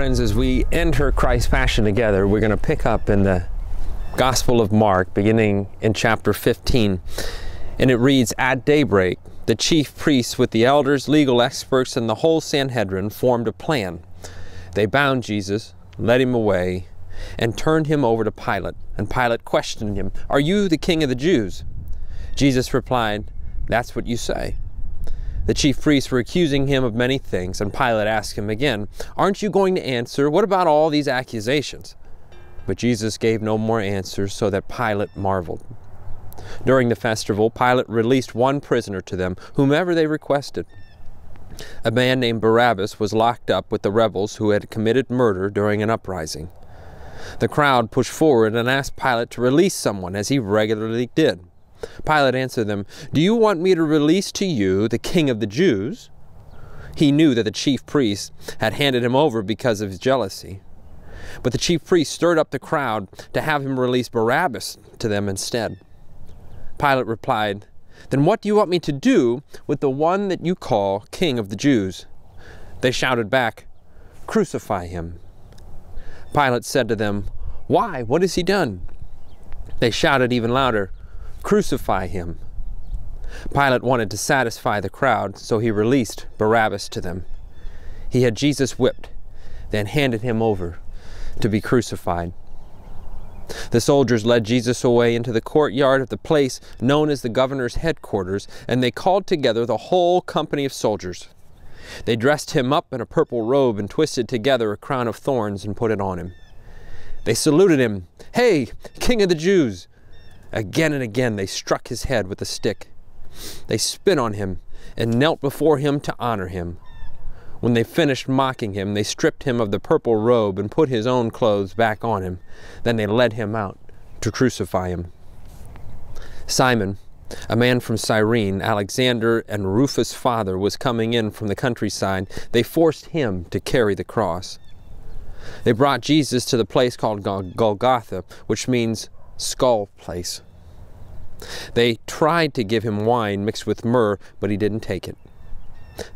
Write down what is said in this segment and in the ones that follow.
Friends, as we enter Christ's Passion together, we're going to pick up in the Gospel of Mark, beginning in chapter 15. And it reads At daybreak, the chief priests, with the elders, legal experts, and the whole Sanhedrin, formed a plan. They bound Jesus, led him away, and turned him over to Pilate. And Pilate questioned him, Are you the king of the Jews? Jesus replied, That's what you say. The chief priests were accusing him of many things, and Pilate asked him again, Aren't you going to answer? What about all these accusations? But Jesus gave no more answers, so that Pilate marveled. During the festival, Pilate released one prisoner to them, whomever they requested. A man named Barabbas was locked up with the rebels who had committed murder during an uprising. The crowd pushed forward and asked Pilate to release someone, as he regularly did. Pilate answered them, Do you want me to release to you the king of the Jews? He knew that the chief priests had handed him over because of his jealousy. But the chief priests stirred up the crowd to have him release Barabbas to them instead. Pilate replied, Then what do you want me to do with the one that you call king of the Jews? They shouted back, Crucify him. Pilate said to them, Why? What has he done? They shouted even louder, Crucify him. Pilate wanted to satisfy the crowd, so he released Barabbas to them. He had Jesus whipped, then handed him over to be crucified. The soldiers led Jesus away into the courtyard of the place known as the governor's headquarters, and they called together the whole company of soldiers. They dressed him up in a purple robe and twisted together a crown of thorns and put it on him. They saluted him, Hey, King of the Jews! Again and again they struck his head with a stick. They spit on him and knelt before him to honor him. When they finished mocking him, they stripped him of the purple robe and put his own clothes back on him. Then they led him out to crucify him. Simon, a man from Cyrene, Alexander and Rufus' father, was coming in from the countryside. They forced him to carry the cross. They brought Jesus to the place called Golgotha, which means skull place. They tried to give him wine mixed with myrrh, but he didn't take it.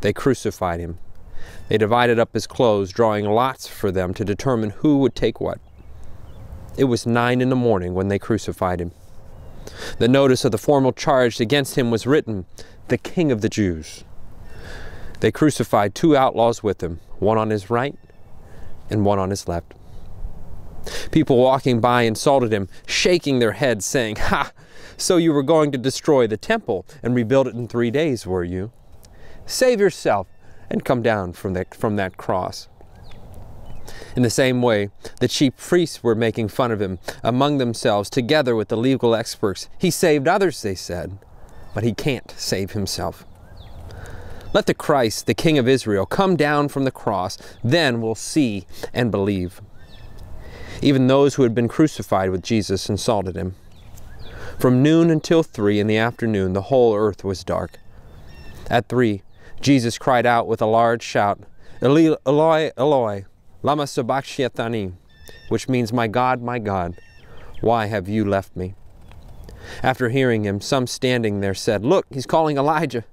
They crucified him. They divided up his clothes, drawing lots for them to determine who would take what. It was nine in the morning when they crucified him. The notice of the formal charge against him was written, the King of the Jews. They crucified two outlaws with him, one on his right and one on his left. People walking by insulted him, shaking their heads, saying, Ha! So you were going to destroy the temple and rebuild it in three days, were you? Save yourself and come down from that, from that cross. In the same way, the chief priests were making fun of him among themselves, together with the legal experts. He saved others, they said, but he can't save himself. Let the Christ, the King of Israel, come down from the cross, then we'll see and believe. Even those who had been crucified with Jesus insulted him. From noon until three in the afternoon, the whole earth was dark. At three, Jesus cried out with a large shout, Eli, Eloi, Eloi, lama sabachthani, which means, My God, my God, why have you left me? After hearing him, some standing there said, Look, he's calling Elijah.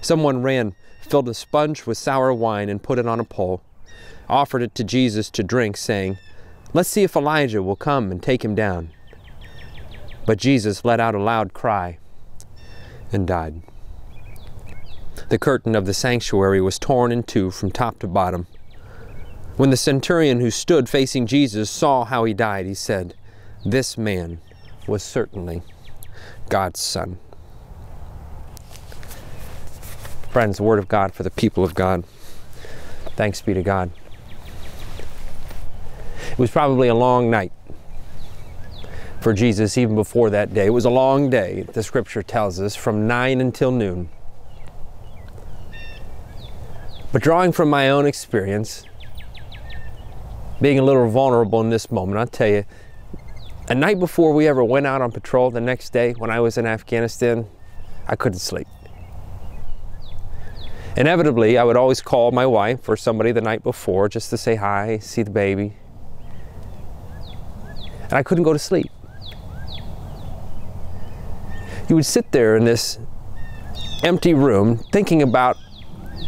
Someone ran, filled a sponge with sour wine, and put it on a pole, offered it to Jesus to drink, saying, Let's see if Elijah will come and take him down. But Jesus let out a loud cry and died. The curtain of the sanctuary was torn in two from top to bottom. When the centurion who stood facing Jesus saw how he died, he said, This man was certainly God's Son. Friends, the Word of God for the people of God. Thanks be to God. It was probably a long night for Jesus even before that day. It was a long day, the scripture tells us, from 9 until noon. But drawing from my own experience, being a little vulnerable in this moment, I'll tell you, a night before we ever went out on patrol the next day when I was in Afghanistan, I couldn't sleep. Inevitably, I would always call my wife or somebody the night before just to say hi, see the baby, and I couldn't go to sleep. You would sit there in this empty room thinking about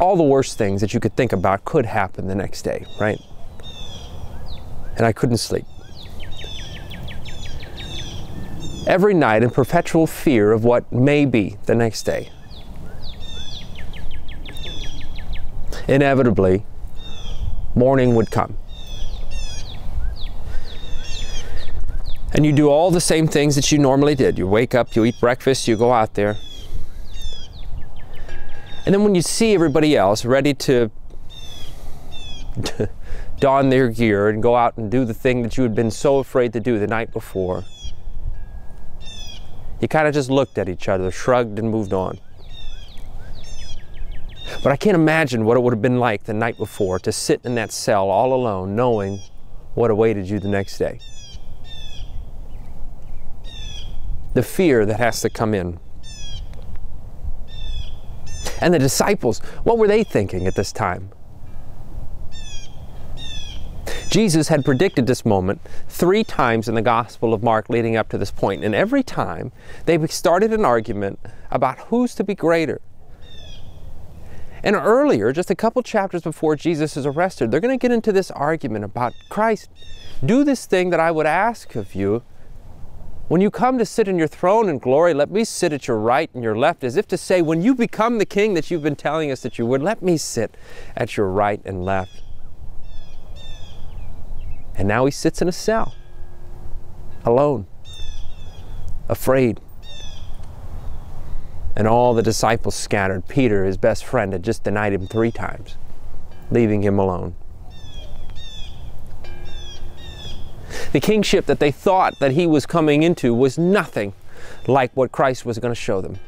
all the worst things that you could think about could happen the next day, right? and I couldn't sleep. Every night in perpetual fear of what may be the next day. Inevitably, morning would come. And you do all the same things that you normally did. You wake up, you eat breakfast, you go out there. And then when you see everybody else ready to don their gear and go out and do the thing that you had been so afraid to do the night before, you kind of just looked at each other, shrugged, and moved on. But I can't imagine what it would have been like the night before to sit in that cell all alone, knowing what awaited you the next day. The fear that has to come in. And the disciples, what were they thinking at this time? Jesus had predicted this moment three times in the Gospel of Mark leading up to this point, and every time they started an argument about who's to be greater. And earlier, just a couple chapters before Jesus is arrested, they're going to get into this argument about Christ, do this thing that I would ask of you. When you come to sit in your throne in glory, let me sit at your right and your left, as if to say, when you become the king that you've been telling us that you would, let me sit at your right and left. And now he sits in a cell, alone, afraid. And all the disciples scattered. Peter, his best friend, had just denied him three times, leaving him alone. The kingship that they thought that he was coming into was nothing like what Christ was going to show them.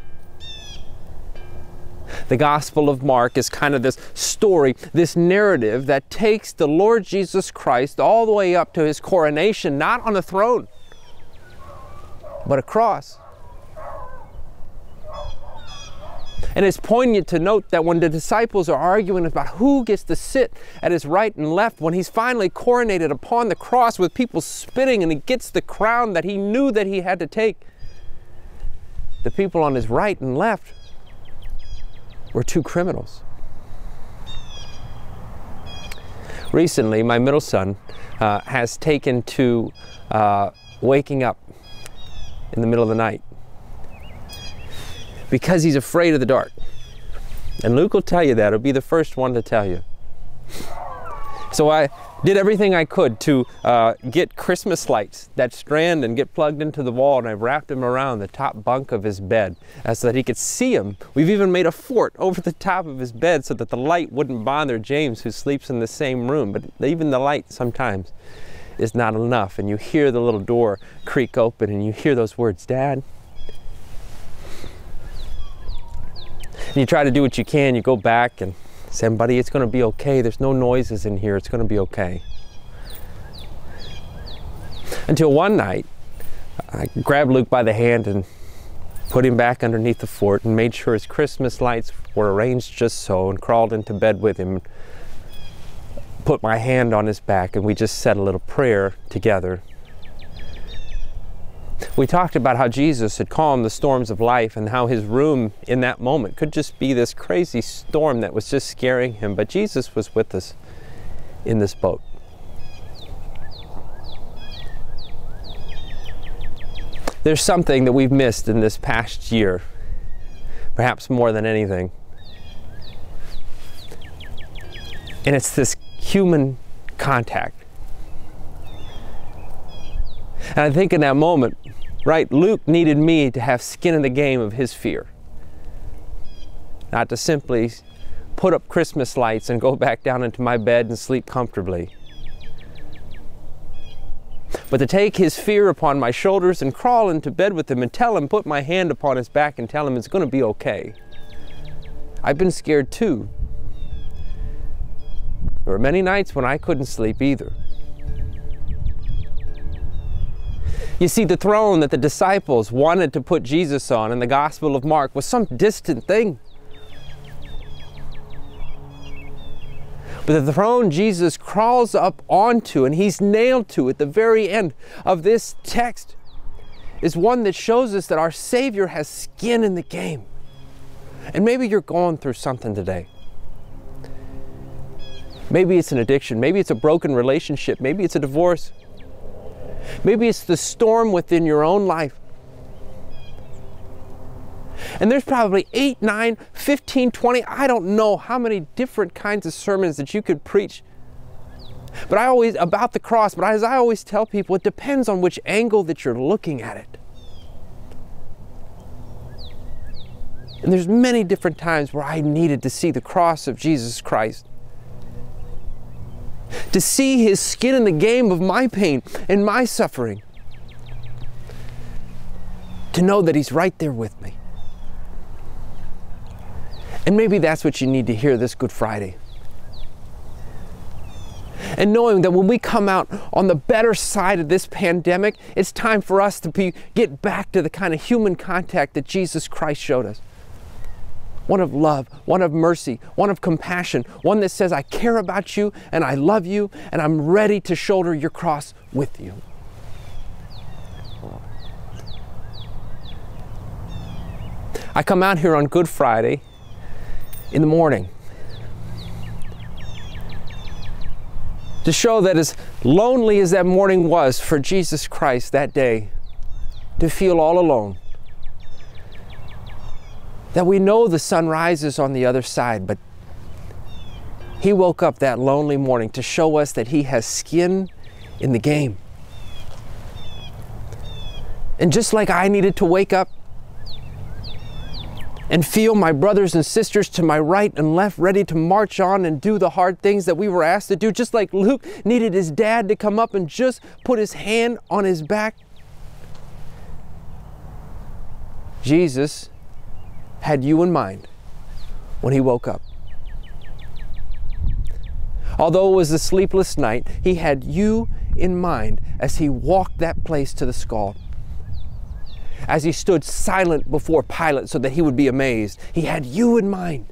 The Gospel of Mark is kind of this story, this narrative that takes the Lord Jesus Christ all the way up to his coronation, not on a throne, but a cross. And it's poignant to note that when the disciples are arguing about who gets to sit at his right and left, when he's finally coronated upon the cross with people spitting and he gets the crown that he knew that he had to take, the people on his right and left were two criminals. Recently, my middle son uh, has taken to uh, waking up in the middle of the night because he's afraid of the dark. And Luke will tell you that. He'll be the first one to tell you. So I did everything I could to uh, get Christmas lights that strand and get plugged into the wall, and I wrapped them around the top bunk of his bed uh, so that he could see them. We've even made a fort over the top of his bed so that the light wouldn't bother James, who sleeps in the same room. But even the light sometimes is not enough, and you hear the little door creak open, and you hear those words, Dad. And you try to do what you can. You go back and Say, buddy, it's going to be okay. There's no noises in here. It's going to be okay. Until one night, I grabbed Luke by the hand and put him back underneath the fort and made sure his Christmas lights were arranged just so and crawled into bed with him. Put my hand on his back and we just said a little prayer together we talked about how Jesus had calmed the storms of life and how his room in that moment could just be this crazy storm that was just scaring him, but Jesus was with us in this boat. There's something that we've missed in this past year, perhaps more than anything. And it's this human contact. And I think in that moment, right, Luke needed me to have skin in the game of his fear. Not to simply put up Christmas lights and go back down into my bed and sleep comfortably. But to take his fear upon my shoulders and crawl into bed with him and tell him, put my hand upon his back and tell him it's going to be okay. I've been scared too. There were many nights when I couldn't sleep either. You see, the throne that the disciples wanted to put Jesus on in the Gospel of Mark was some distant thing. But the throne Jesus crawls up onto and he's nailed to at the very end of this text is one that shows us that our Savior has skin in the game. And maybe you're going through something today. Maybe it's an addiction. Maybe it's a broken relationship. Maybe it's a divorce. Maybe it's the storm within your own life. And there's probably 8, 9, 15, 20, I don't know how many different kinds of sermons that you could preach. But I always, about the cross, but as I always tell people, it depends on which angle that you're looking at it. And there's many different times where I needed to see the cross of Jesus Christ. To see his skin in the game of my pain and my suffering. To know that he's right there with me. And maybe that's what you need to hear this Good Friday. And knowing that when we come out on the better side of this pandemic, it's time for us to be, get back to the kind of human contact that Jesus Christ showed us one of love, one of mercy, one of compassion, one that says, I care about you and I love you and I'm ready to shoulder your cross with you. I come out here on Good Friday in the morning to show that as lonely as that morning was for Jesus Christ that day, to feel all alone, that we know the sun rises on the other side, but he woke up that lonely morning to show us that he has skin in the game. And just like I needed to wake up and feel my brothers and sisters to my right and left ready to march on and do the hard things that we were asked to do, just like Luke needed his dad to come up and just put his hand on his back. Jesus had you in mind when he woke up. Although it was a sleepless night, he had you in mind as he walked that place to the skull as he stood silent before Pilate so that he would be amazed. He had you in mind.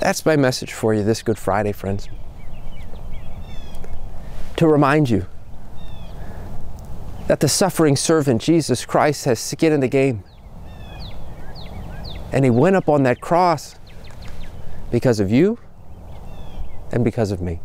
That's my message for you this Good Friday, friends. To remind you that the suffering servant, Jesus Christ, has skin in the game. And he went up on that cross because of you and because of me.